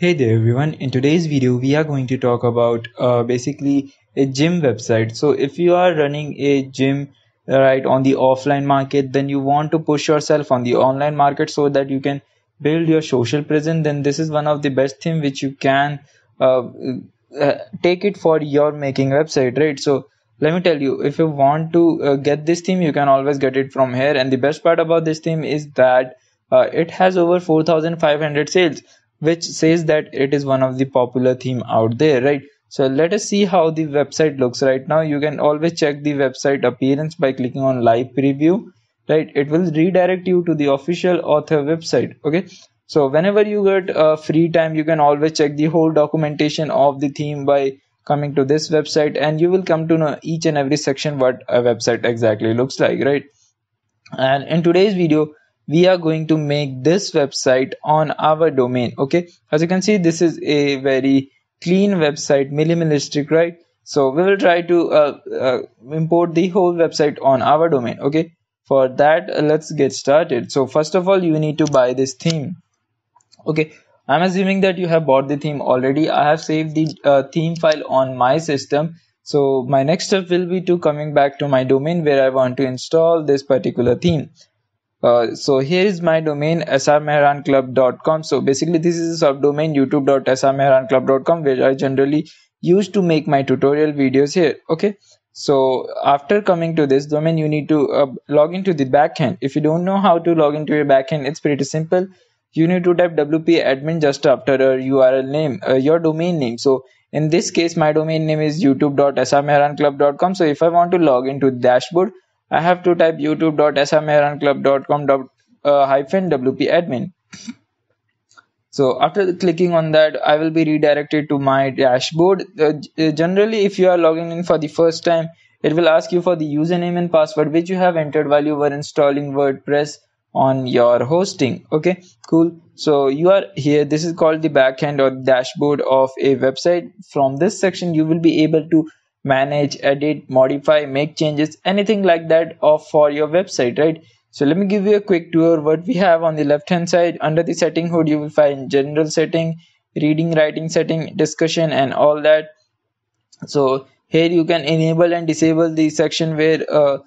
Hey there everyone, in today's video we are going to talk about uh, basically a gym website. So if you are running a gym right on the offline market then you want to push yourself on the online market so that you can build your social presence then this is one of the best thing which you can uh, uh, take it for your making website right? So let me tell you if you want to uh, get this theme you can always get it from here. And the best part about this theme is that uh, it has over 4500 sales which says that it is one of the popular theme out there right? So let us see how the website looks right now. You can always check the website appearance by clicking on live preview right? It will redirect you to the official author website okay? So whenever you get uh, free time you can always check the whole documentation of the theme by coming to this website and you will come to know each and every section what a website exactly looks like right? And in today's video we are going to make this website on our domain okay? As you can see this is a very clean website minimalistic right? So we will try to uh, uh, import the whole website on our domain okay? For that uh, let's get started. So first of all you need to buy this theme okay? I'm assuming that you have bought the theme already. I have saved the uh, theme file on my system. So my next step will be to coming back to my domain where i want to install this particular theme uh, so here is my domain srmehranclub.com so basically this is a subdomain youtube.srmehranclub.com where i generally use to make my tutorial videos here okay? So after coming to this domain you need to uh, log into the backend if you don't know how to log into your backend it's pretty simple. You need to type wp admin just after your url name uh, your domain name. So in this case my domain name is youtube.srmehranclub.com so if i want to log into dashboard I have to type youtube.srmehranclub.com uh, hyphen wp admin. So after clicking on that, I will be redirected to my dashboard. Uh, generally, if you are logging in for the first time, it will ask you for the username and password which you have entered while you were installing WordPress on your hosting. Okay, cool. So you are here. This is called the backend or dashboard of a website. From this section, you will be able to manage edit modify make changes anything like that of for your website right? So let me give you a quick tour what we have on the left hand side. Under the setting hood you will find general setting reading writing setting discussion and all that. So here you can enable and disable the section where uh,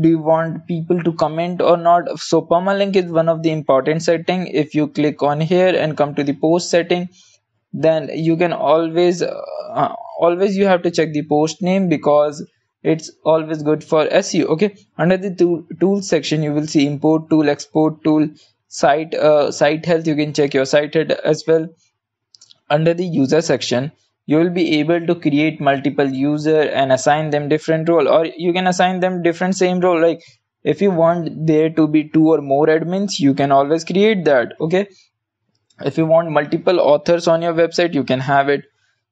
do you want people to comment or not? So permalink is one of the important setting. If you click on here and come to the post setting then you can always uh, always you have to check the post name because it's always good for SEO okay? Under the tool, tool section you will see import tool export tool site uh, site health you can check your site health as well. Under the user section you will be able to create multiple user and assign them different role or you can assign them different same role like if you want there to be two or more admins you can always create that okay? If you want multiple authors on your website you can have it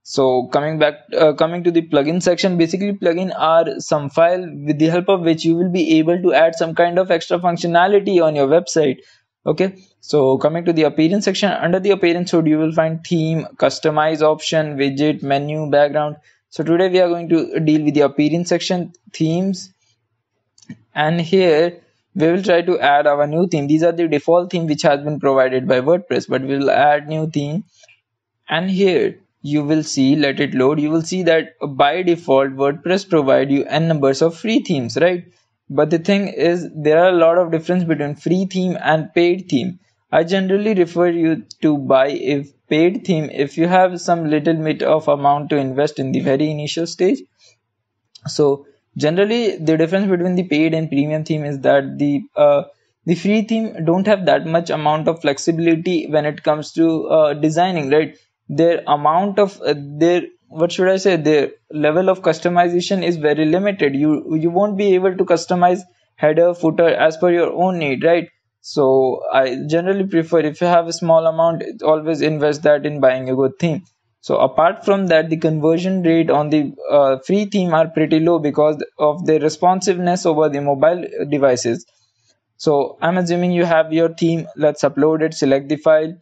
so coming back uh, coming to the plugin section basically plugin are some file with the help of which you will be able to add some kind of extra functionality on your website. Okay? So coming to the appearance section under the appearance hood you will find theme customize option widget menu background. So today we are going to deal with the appearance section themes. And here we will try to add our new theme. These are the default theme which has been provided by wordpress but we will add new theme. And here you will see let it load. You will see that by default wordpress provide you n numbers of free themes right? But the thing is there are a lot of difference between free theme and paid theme. I generally refer you to buy a paid theme if you have some little bit of amount to invest in the very initial stage. So generally the difference between the paid and premium theme is that the uh, the free theme don't have that much amount of flexibility when it comes to uh, designing right their amount of uh, their what should i say their level of customization is very limited. You you won't be able to customize header footer as per your own need right? So i generally prefer if you have a small amount always invest that in buying a good theme. So apart from that the conversion rate on the uh, free theme are pretty low because of the responsiveness over the mobile devices. So i'm assuming you have your theme let's upload it select the file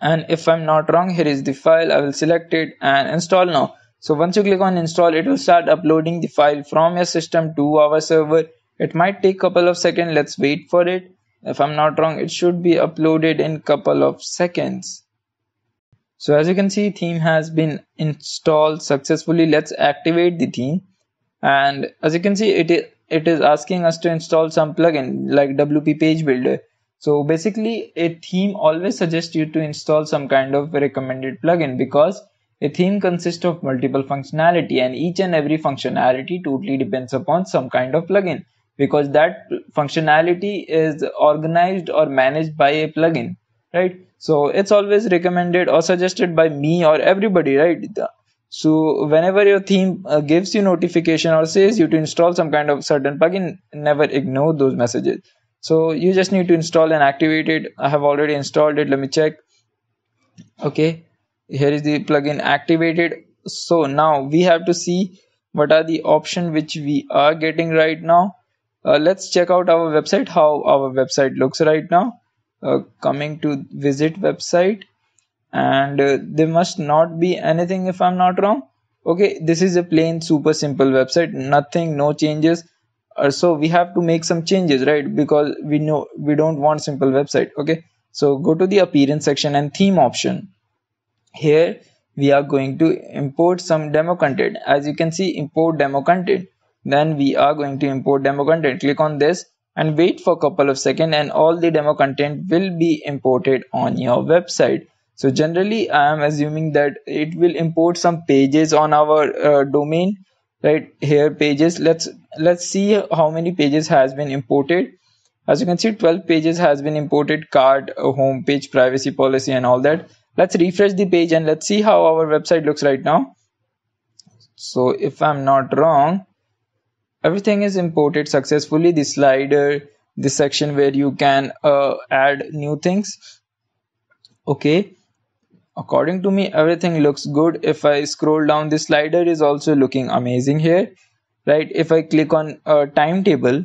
and if i'm not wrong here is the file. I will select it and install now. So once you click on install it will start uploading the file from your system to our server. It might take couple of seconds. Let's wait for it. If i'm not wrong it should be uploaded in couple of seconds. So as you can see theme has been installed successfully. Let's activate the theme. And as you can see it is it is asking us to install some plugin like wp page builder so basically a theme always suggests you to install some kind of recommended plugin because a theme consists of multiple functionality and each and every functionality totally depends upon some kind of plugin because that functionality is organized or managed by a plugin right? So it's always recommended or suggested by me or everybody right? So whenever your theme uh, gives you notification or says you to install some kind of certain plugin never ignore those messages so you just need to install and activate it. I have already installed it. Let me check. Okay. Here is the plugin activated. So now we have to see what are the option which we are getting right now. Uh, let's check out our website how our website looks right now. Uh, coming to visit website. And uh, there must not be anything if i'm not wrong. Okay. This is a plain super simple website. Nothing no changes uh, so we have to make some changes right? Because we know we don't want simple website okay? So go to the appearance section and theme option. Here we are going to import some demo content. As you can see import demo content. Then we are going to import demo content. Click on this and wait for a couple of seconds and all the demo content will be imported on your website. So generally i am assuming that it will import some pages on our uh, domain right here pages let's let's see how many pages has been imported. As you can see 12 pages has been imported card home page privacy policy and all that. Let's refresh the page and let's see how our website looks right now. So if i'm not wrong everything is imported successfully. The slider the section where you can uh, add new things. Okay according to me everything looks good. If i scroll down the slider is also looking amazing here. Right? If i click on a timetable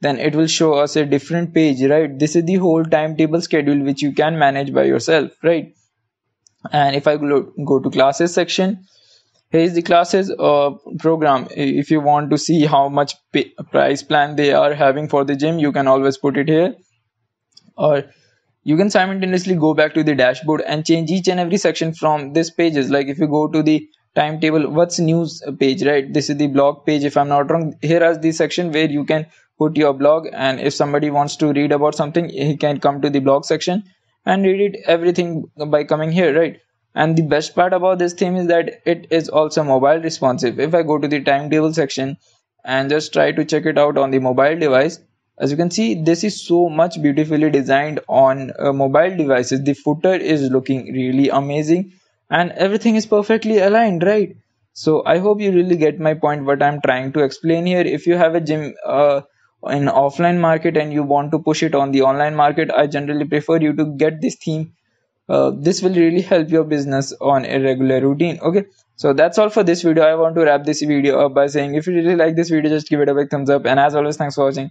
then it will show us a different page right? This is the whole timetable schedule which you can manage by yourself right? And if i go, to classes section here is the classes uh, program. If you want to see how much pay, price plan they are having for the gym you can always put it here. Or you can simultaneously go back to the dashboard and change each and every section from this pages. Like if you go to the timetable what's news page right? This is the blog page. If i'm not wrong here is the section where you can put your blog and if somebody wants to read about something he can come to the blog section and read it everything by coming here right? And the best part about this theme is that it is also mobile responsive. If i go to the timetable section and just try to check it out on the mobile device as you can see this is so much beautifully designed on uh, mobile devices. The footer is looking really amazing and everything is perfectly aligned right? So i hope you really get my point what i'm trying to explain here. If you have a gym uh, in offline market and you want to push it on the online market i generally prefer you to get this theme. Uh, this will really help your business on a regular routine okay? So that's all for this video. I want to wrap this video up by saying if you really like this video just give it a big thumbs up. And as always thanks for watching